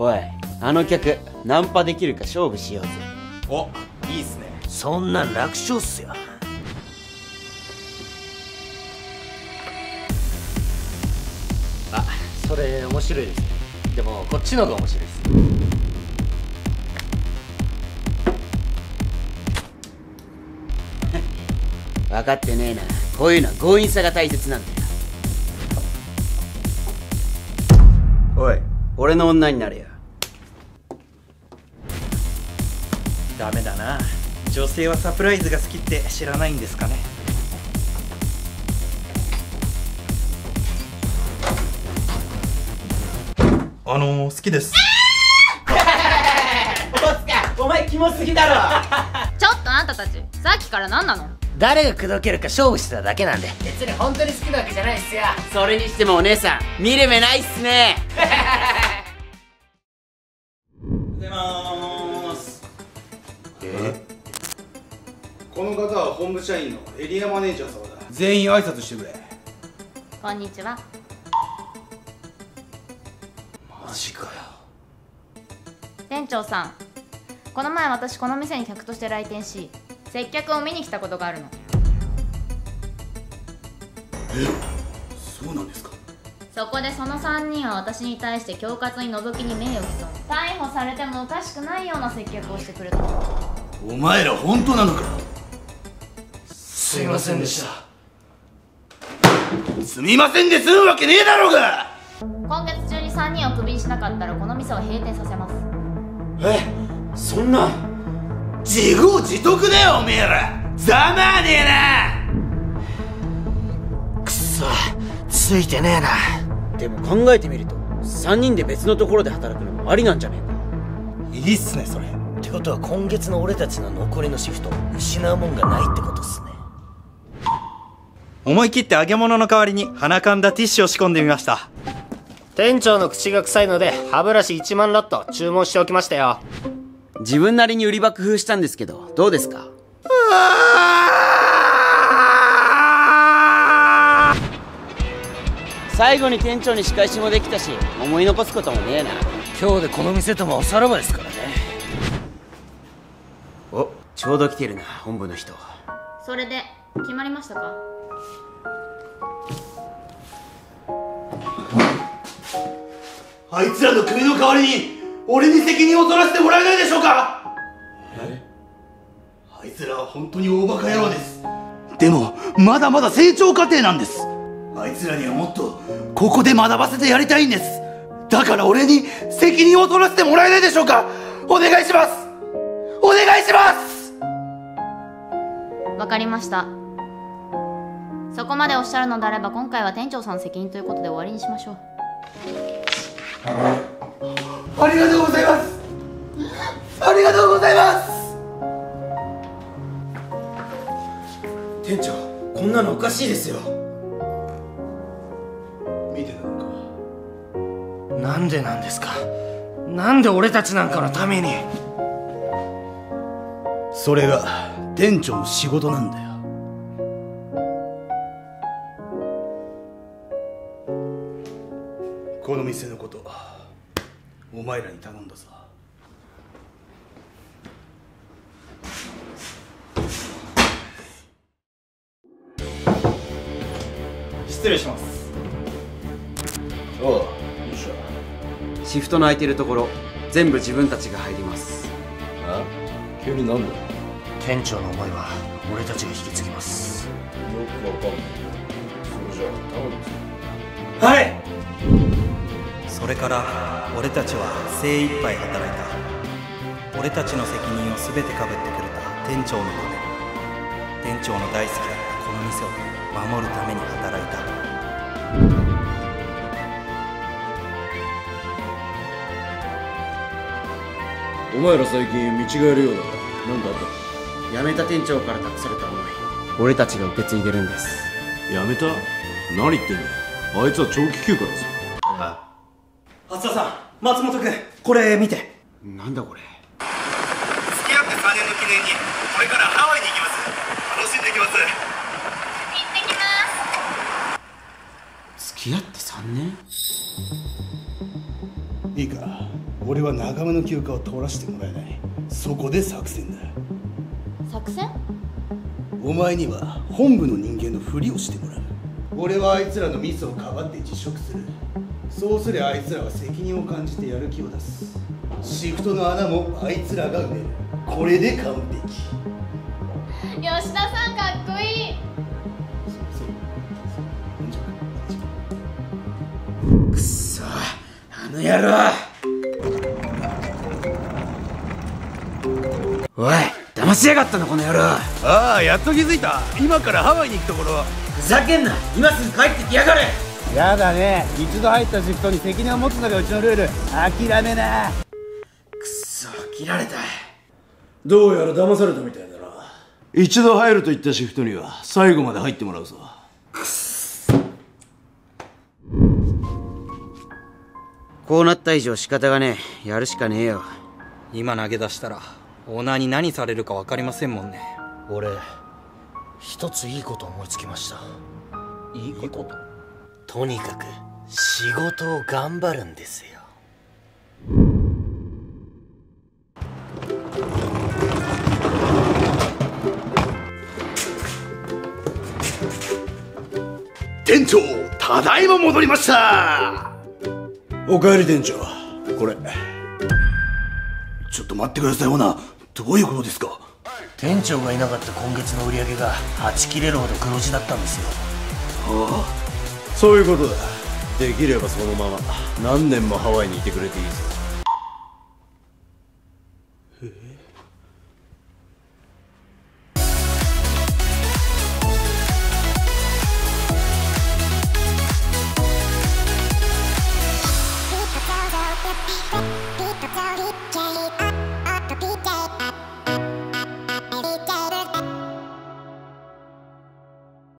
おいあの客ナンパできるか勝負しようぜ。おいいっすね。そんなん楽勝っすよ。あそれ面白いですね。でもこっちの方が面白いです 分かってねえな。こういうのは強引さが大切なんだよ俺の女になれよダメだな。女性はサプライズが好きって知らないんですかね。あのー、好きです。お前キモすぎだろ。ちょっとあんたたちさっきから何なの？誰が口説けるか勝負してただけなんで。別に本当に好きなわけじゃないっすよ。それにしてもお姉さん見る目ないっすね 方は本部社員のエリアマネージャー様だ。全員挨拶してくれ。こんにちは。マジかよ。店長さん。この前私この店に客として来店し接客を見に来たことがあるの。そうなんですか？そこでその3人は私に対して恐喝に覗きに名誉毀損。逮捕されてもおかしくないような接客をしてくれた。のお前ら本当なのか？すいませんでした。すみませんで済むわけねえだろうが。今月中に3人をクビにしなかったらこの店を閉店させます。えそんな自業自得だよおめえら。ざまあねくそついてねえな。でも考えてみると3人で別のところで働くのもありなんじゃねえか。いいっすねそれ。ってことは今月の俺たちの残りのシフト失うもんがないってことっすね思い切って揚げ物の代わりに鼻かんだティッシュを仕込んでみました。店長の口が臭いので歯ブラシ1万ロット注文しておきましたよ。自分なりに売り場工夫したんですけどどうですか？最後に店長に仕返しもできたし思い残すこともねえな。今日でこの店ともおさらばですからね。おちょうど来てるな本部の人。それで決まりましたか？あいつらの首の代わりに俺に責任を取らせてもらえないでしょうか？あいつらは本当に大バカ野郎です。でもまだまだ成長過程なんです。あいつらにはもっとここで学ばせてやりたいんです。だから俺に責任を取らせてもらえないでしょうか？お願いします！お願いします！わかりました。そこまでおっしゃるのであれば今回は店長さんの責任ということで終わりにしましょうありがとうございます。ありがとうございます。店長こんなのおかしいですよ。見てたのか。なんでなんですか？なんで俺たちなんかのために？それが店長の仕事なんだよ店のことお前らに頼んだぞ。失礼します。おうよっしゃシフトの空いてるところ全部自分たちが入ります。あ？急になんだ？よ店長の思いは俺たちが引き継ぎます。くわかんない。それじゃあ頼むぞ。はいそれから俺たちは精一杯働いた。俺たちの責任を全てかぶってくれた店長のため店長の大好きだったこの店を守るために働いた。お前ら最近見違えるようだな。んかあっ辞めた店長から託された思い。俺たちが受け継いでるんです。たやめた？何言ってんだよあいつは長期休暇だぞ松本君これ見て。なんだこれ。付き合って3年の記念にこれからハワイに行きます。楽しんできます。行ってきます。付き合って3年？いいか。俺は仲間の休暇を取らせてもらえない。そこで作戦だ。作戦？お前には本部の人間のふりをしてもらう。俺はあいつらのミスをかばって辞職するそうすればあいつらは責任を感じてやる気を出す。シフトの穴もあいつらが埋める。これで完璧。吉田さんかっこいい。くっそあの野郎。おい騙しやがったなこの野郎。ああやっと気づいた。今からハワイに行くところ。ふざけんな。今すぐ帰ってきやがれやだね。一度入ったシフトに責任を持つのがうちのルール。諦めなくっそ切られたどうやら騙されたみたいだな。一度入ると言ったシフトには最後まで入ってもらうぞ。こうなった以上仕方がねえ。やるしかねえよ。今投げ出したらオーナーに何されるか分かりませんもんね。俺一ついいこと思いつきました。いいこと？とにかく仕事を頑張るんですよ。店長ただいま戻りました。おかえり店長。これ。ちょっと待ってくださいオーナー。どういうことですか？店長がいなかった今月の売り上げがはち切れるほど黒字だったんですよそういうことだ。できればそのまま何年もハワイにいてくれていいぞ「